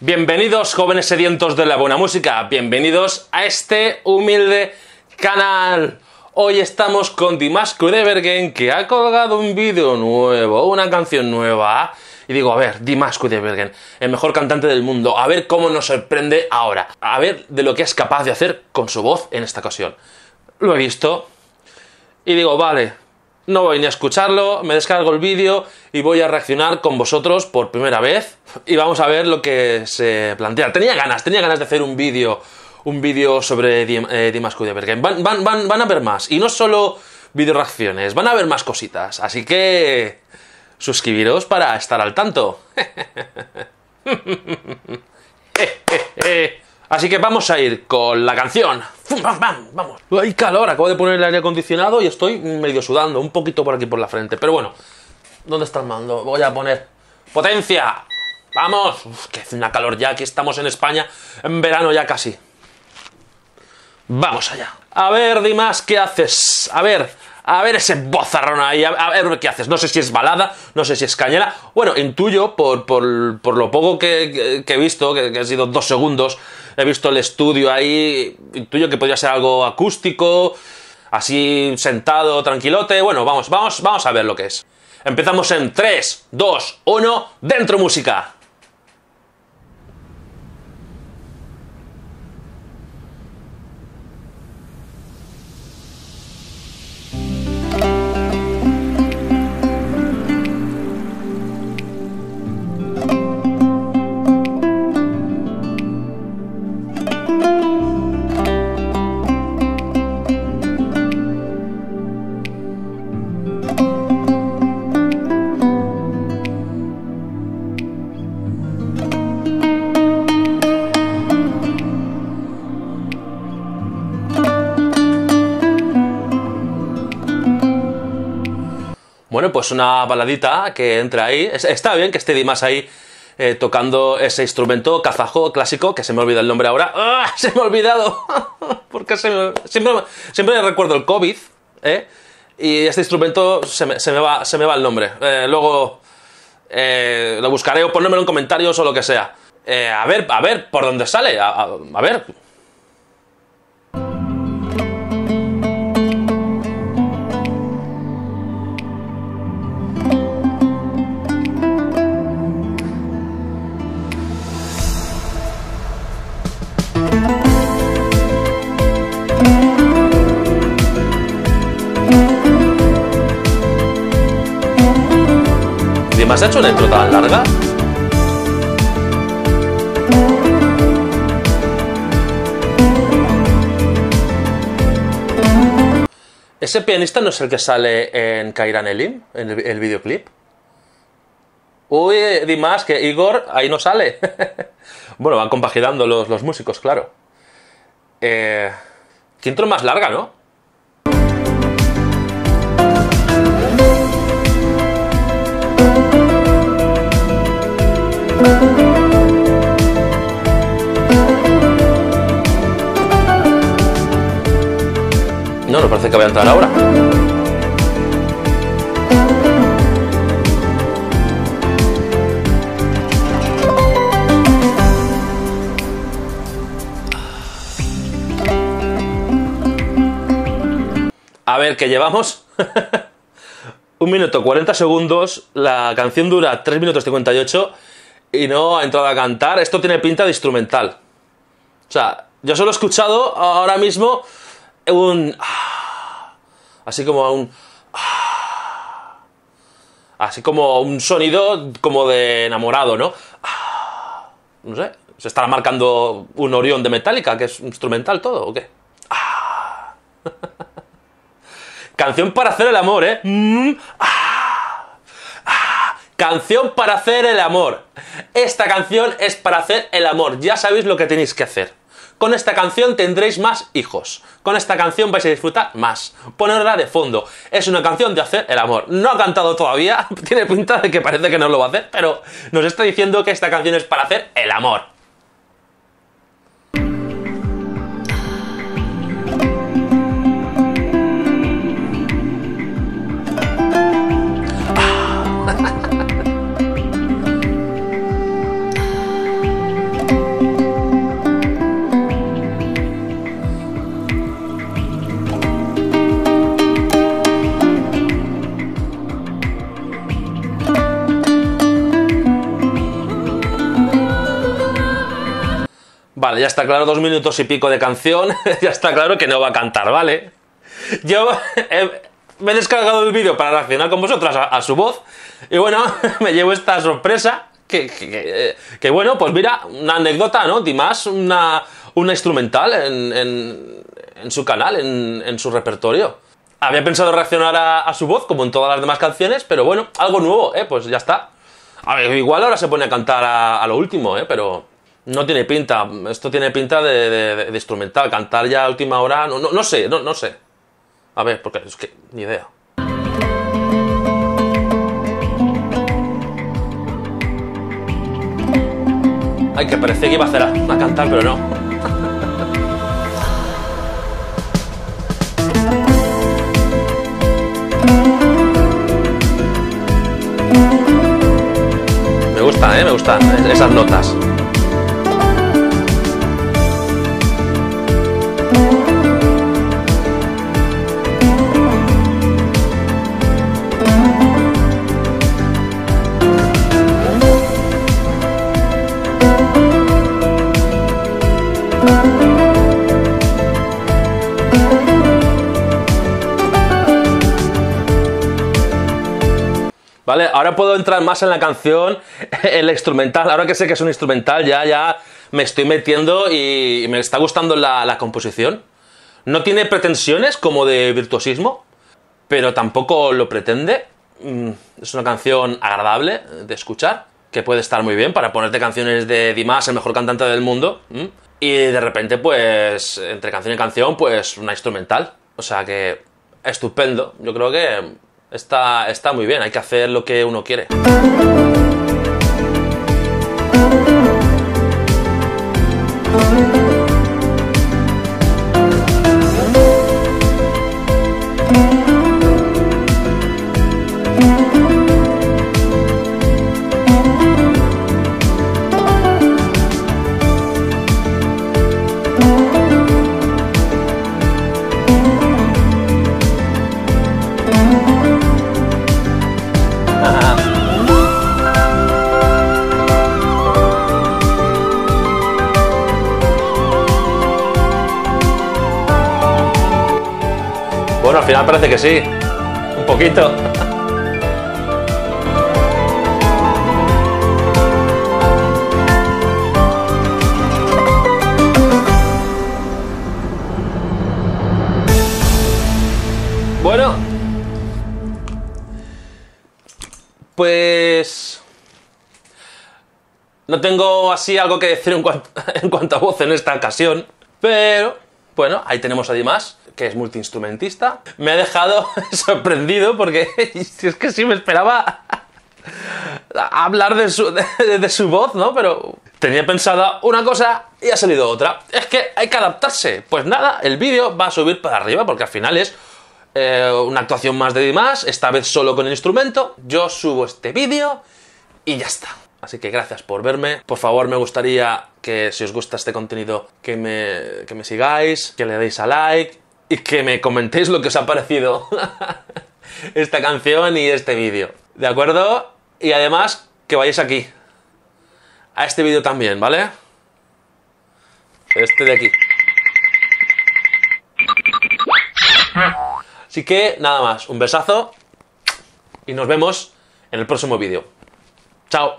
Bienvenidos jóvenes sedientos de la buena música, bienvenidos a este humilde canal. Hoy estamos con Dimash Kudaibergen que ha colgado un vídeo nuevo, una canción nueva. Y digo, a ver, Dimash Kudaibergen, el mejor cantante del mundo, a ver cómo nos sorprende ahora, a ver de lo que es capaz de hacer con su voz en esta ocasión. Lo he visto y digo, vale, no voy ni a escucharlo, me descargo el vídeo y voy a reaccionar con vosotros por primera vez y vamos a ver lo que se plantea. Tenía ganas, tenía ganas de hacer un vídeo, un vídeo sobre eh, Dimas Kudaibergen. Van, van, van, van a ver más y no solo video reacciones, van a ver más cositas, así que suscribiros para estar al tanto. Así que vamos a ir con la canción. ¡Fum, bam, bam! Vamos. Hay calor, acabo de poner el aire acondicionado y estoy medio sudando, un poquito por aquí por la frente. Pero bueno, ¿dónde está el mando? Voy a poner potencia. ¡Vamos! Uf, que hace una calor ya, aquí estamos en España, en verano ya casi. Vamos allá. A ver, Dimas, ¿qué haces? A ver, a ver ese bozarrón ahí, a, ver qué haces. No sé si es balada, no sé si es cañera. Bueno, intuyo, por, por, por lo poco que, he visto, que, que, han sido dos segundos, he visto el estudio ahí, intuyo que podría ser algo acústico, así sentado, tranquilote. Bueno, vamos, vamos, vamos a ver lo que es. Empezamos en 3, 2, 1, dentro música. Bueno, pues una baladita que entra ahí. Está bien que esté Dimas ahí eh, tocando ese instrumento kazajo clásico, que se me olvida el nombre ahora. ¡Ah! Se me ha olvidado. Porque siempre, siempre recuerdo el COVID, ¿eh? Y este instrumento se me, se me, va, se me va el nombre. Eh, luego eh, lo buscaré o ponérmelo en comentarios o lo que sea. A ver, a ver, ¿por dónde sale? a ver. ¿Me has hecho una intro tan larga? ¿Ese pianista no es el que sale en Kairan Elim, en el, videoclip? Uy, Dimas, que Igor ahí no sale. bueno, van compaginando los, los músicos, claro. Eh, ¿Qué más larga, no? No, no parece que vaya a entrar ahora. A ver, ¿qué llevamos? Un minuto 40 segundos, la canción dura 3 minutos 58 y no ha entrado a cantar. Esto tiene pinta de instrumental. O sea, yo solo he escuchado ahora mismo un... Así como un... Así como un sonido como de enamorado, ¿no? No sé, ¿se estará marcando un Orión de Metallica, que es instrumental todo, o qué? Canción para hacer el amor, ¿eh? Canción para hacer el amor. Esta canción es para hacer el amor. Ya sabéis lo que tenéis que hacer. Con esta canción tendréis más hijos. Con esta canción vais a disfrutar más. Ponerla de fondo. Es una canción de hacer el amor. No ha cantado todavía. Tiene pinta de que parece que no lo va a hacer. Pero nos está diciendo que esta canción es para hacer el amor. Vale, ya está claro, dos minutos y pico de canción, ya está claro que no va a cantar, ¿vale? Yo me he descargado el vídeo para reaccionar con vosotras a, su voz y bueno, me llevo esta sorpresa que, que, bueno, pues mira, una anécdota, ¿no? Dimas, una, una instrumental en, en, su canal, en, en, su repertorio. Había pensado reaccionar a, su voz, como en todas las demás canciones, pero bueno, algo nuevo, ¿eh? Pues ya está. A ver, igual ahora se pone a cantar a lo último, ¿eh? Pero no tiene pinta. Esto tiene pinta de, instrumental. Cantar ya a última hora, no, no, no sé, no, no sé. A ver, porque es que ni idea. Ay, que parecía que iba a hacer a, a cantar, pero no. Me gustan, ¿eh? Me gustan esas notas. ¿Vale? Ahora puedo entrar más en la canción, el instrumental. Ahora que sé que es un instrumental, ya, ya me estoy metiendo y me está gustando la, la composición. No tiene pretensiones como de virtuosismo, pero tampoco lo pretende. Mm, es una canción agradable de escuchar, que puede estar muy bien para ponerte canciones de Dimas, el mejor cantante del mundo. Y de repente, pues, entre canción y canción, pues una instrumental. O sea que, estupendo. Yo creo que está, está muy bien, hay que hacer lo que uno quiere. Bueno, al final parece que sí. Un poquito. Bueno. Pues... No tengo así algo que decir en cuanto, a voz en esta ocasión, pero bueno, ahí tenemos a Dimas, que es multiinstrumentista. Me ha dejado sorprendido porque es que sí me esperaba hablar de su, de su voz, ¿no? Pero tenía pensada una cosa y ha salido otra. Es que hay que adaptarse. Pues nada, el vídeo va a subir para arriba porque al final es eh, una actuación más de Dimas, esta vez solo con el instrumento. Yo subo este vídeo y ya está. Así que gracias por verme. Por favor, me gustaría que si os gusta este contenido, que me, que me sigáis, que le deis a like y que me comentéis lo que os ha parecido esta canción y este vídeo. ¿De acuerdo? Y además, que vayáis aquí. A este vídeo también, ¿vale? Este de aquí. Así que nada más, un besazo y nos vemos en el próximo vídeo. Chao.